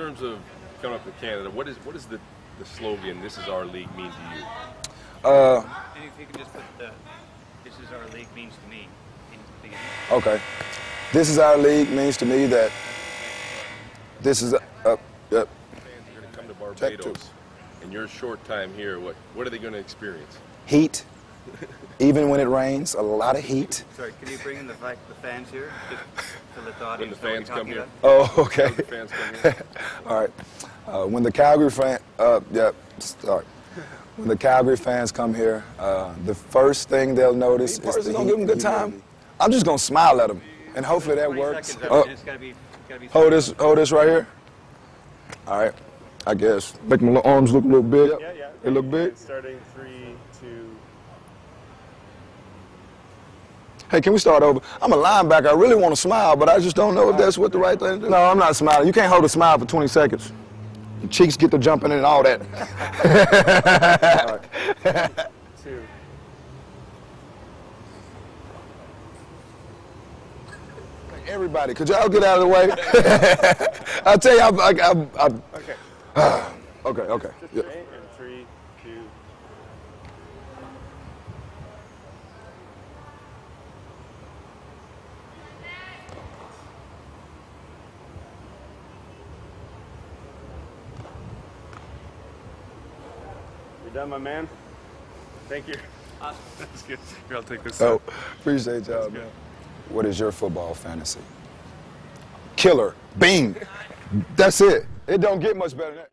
In terms of coming up to Canada, what is what is the, the slogan "This is our league" mean to you? Uh, And if you can just put the, this is our league means to me. in the beginning. okay. This is our league means to me that this is a, a, a Fans are going to come to Barbados in your short time here. What what are they going to experience? heat. Even when it rains, a lot of heat. Sorry, can you bring in the, the fans here? Just to let the When audience the fans come here, about. Oh, okay. When the fans come here. All right. Uh, when the Calgary fan, uh, yeah, start. When the Calgary fans come here, uh, the first thing they'll notice is the gonna heat give them a good time. I'm just gonna smile at them, and hopefully that works. Oh. It's gotta be, hold this, hold this right here. All right. I guess make my little arms look a little big. Yeah, yeah. They look big. Starting three, two. Hey, can we start over? I'm a linebacker. I really want to smile, but I just don't know if that's what the right thing to do. No, I'm not smiling. You can't hold a smile for 20 seconds. Your cheeks get to jumping and all that. Two. Everybody, could y'all get out of the way? I'll tell you, I, I, I, I, Okay. okay, okay. Just Yeah. three, two. Done, my man? Thank you. Uh, that's good. Here, I'll take this. Oh, appreciate y'all, man. What is your football fantasy? Killer. Bing. That's it. It don't get much better than that.